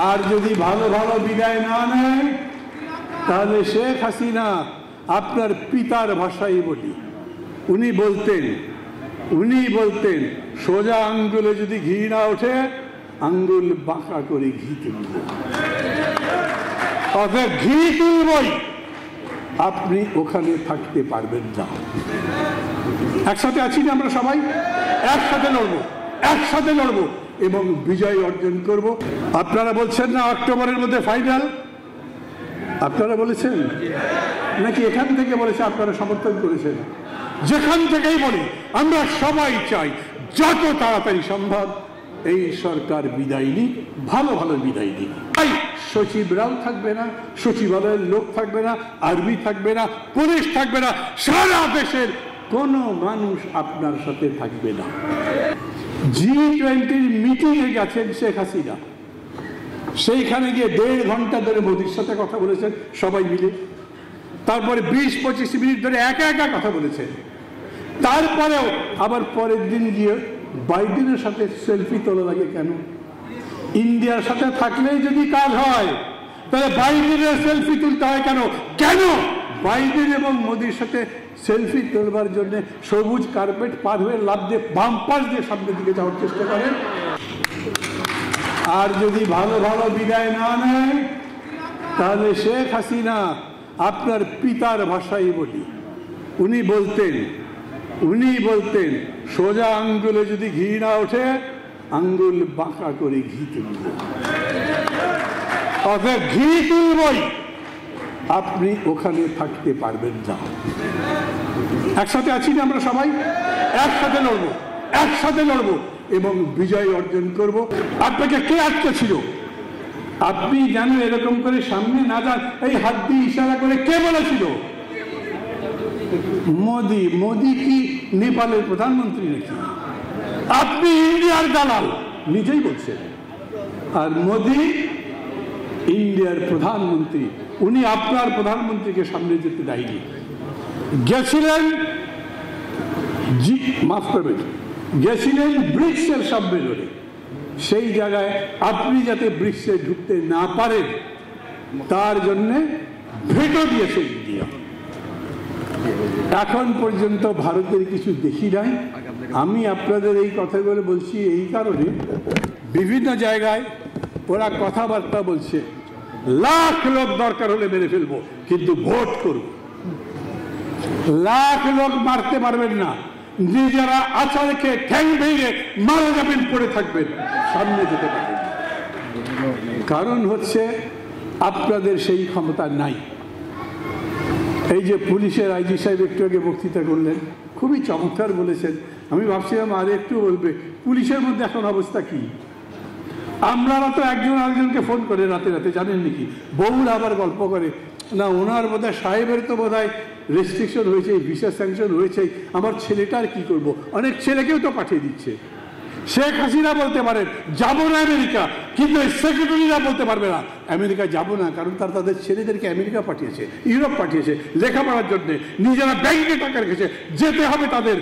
আর যদি ভালো ভালো বিদায় না নেয়, তাহলে শেখ হাসিনা আপনার পিতার ভাষাই বলি। উনি বলতেন উনি বলতেন, সোজা আঙ্গুলে যদি ঘি না ওঠে, আঙ্গুল বাঁকা করে ঘি তুলব। অর্থাৎ ঘি তুলবই। আপনি ওখানে থাকতে পারবেন না। একসাথে আছি না আমরা সবাই? একসাথে লড়বো একসাথে লড়বো। এবং বিজয় অর্জন করব। আপনারা বলছেন না অক্টোবরের মধ্যে ফাইনাল আপনারা বলেছেন? নাকি এখান থেকে বলেছে আপনারা সমর্থন করেছেন? যেখান থেকেই বলি, আমরা সবাই চাই যত তাড়াতাড়ি সম্ভব এই সরকার বিদায় নিক, ভালো ভালো বিদায় নিক। তাই সচিবরাও থাকবে না, সচিবালয়ের লোক থাকবে না, আর্মি থাকবে না, পুলিশ থাকবে না, সারা দেশের কোনো মানুষ আপনার সাথে থাকবে না। জি টোয়েন্টির মিটিংয়ে গেছেন শেখ হাসিনা। সেইখানে গিয়ে দেড় ঘণ্টা ধরে মোদির সাথে কথা বলেছেন, সবাই মিলে। তারপরে বিশ পঁচিশ মিনিট ধরে একা একা কথা বলেছেন। তারপরেও আবার পরের দিন গিয়ে বাইডেনের সাথে সেলফি তোলা লাগে কেন? ইন্ডিয়ার সাথে থাকলেই যদি কাজ হয়, তাহলে বাইডেনের সেলফি তুলতে হয় কেন? কেন? বাইডেন এবং মোদির সাথে সেলফি তোলবার জন্য সবুজ কার্পেট পার হয়ে লাভ দিয়ে বাম পাশ দিয়ে সামনের দিকে যাওয়ার চেষ্টা করেন। আর যদি ভালো ভালো বিদায় না নেয়, তাহলে শেখ হাসিনা আপনার পিতার ভাষাই বলি। উনি বলতেন উনি বলতেন, সোজা আঙ্গুলে যদি ঘি না ওঠে, আঙ্গুল বাঁকা করে ঘি তুলব। ঘি তুলবই। আপনি ওখানে থাকতে পারবেন না একসাথে আছি না আমরা সবাই? একসাথে লড়বো একসাথে লড়বো এবং বিজয় অর্জন করব। আপনাকে কে আটকে ছিল? আপনি যেন এরকম করে সামনে না যান, এই হাত দিয়ে ইশারা করে কে বলেছিল? মোদি মোদি কি নেপালের প্রধানমন্ত্রী নাকি? আপনি ইন্ডিয়ার দালাল, নিজেই বলছেন। আর মোদি ইন্ডিয়ার প্রধানমন্ত্রী। উনি আপনার প্রধানমন্ত্রীকে সামনে যেতে দেয়নি। গেছিলেন জি, মাফ করবেন, গেছিলেন ব্রিক্সের সম্মেলনে। সেই জায়গায় আপনি যাতে ব্রিক্সে ঢুকতে না পারেন, তার জন্যে ভেটো দিয়েছে ইন্ডিয়া। এখন পর্যন্ত ভারতের কিছু দেখি নাই। আমি আপনাদের এই কথাগুলো বলছি এই কারণে। বিভিন্ন জায়গায় ওরা কথাবার্তা বলছে। লাখ লোক দরকার হলে মেরে ফেলব, কিন্তু ভোট করব। লাখ লোক মারতে পারবেন না। নিজেরা আচারকে ঠ্যাং ভেঙে মারা যাবেন পড়ে থাকবেন, সামনে যেতে পারবেন কারণ হচ্ছে, আপনাদের সেই ক্ষমতা নাই। এই যে পুলিশের আইজি সাহেব একটু আগে বক্তৃতা করলেন, খুবই চমৎকার বলেছেন। আমি ভাবছিলাম আর একটু বলবে, পুলিশের মধ্যে এখন অবস্থা কি? আপনারা তো একজন আরেকজনকে ফোন করে রাতে রাতে, জানেন নাকি? বউরা আবার গল্প করে, না, ওনার বোধ সাহেবের তো বোধ হয় রেস্ট্রিকশন হয়েছে বিশেষ স্যাংশন হয়েছে, আমার ছেলেটার কি করব? অনেক ছেলেকেও তো পাঠিয়ে দিচ্ছে। শেখ হাসিনা বলতে পারেন, যাব না আমেরিকা। কিন্তু সেক্রেটারিরা বলতে পারবে না, আমেরিকা যাব না, কারণ তার তাদের ছেলেদেরকে আমেরিকা পাঠিয়েছে, ইউরোপ পাঠিয়েছে, লেখাপড়ার জন্য। নিজেরা ব্যাংকে টাকা রেখেছে, যেতে হবে তাদের।